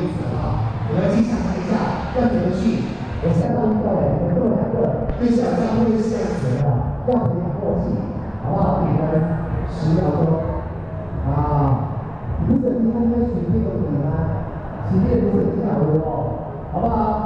位置啊，你们去想象一下，要怎么去？我三到一个，我做两个，就要象会是这样子的，要培养默契，好不好？给你们十秒钟啊！不是你看那水平都可以吗？体验不是很好的哦，好不好？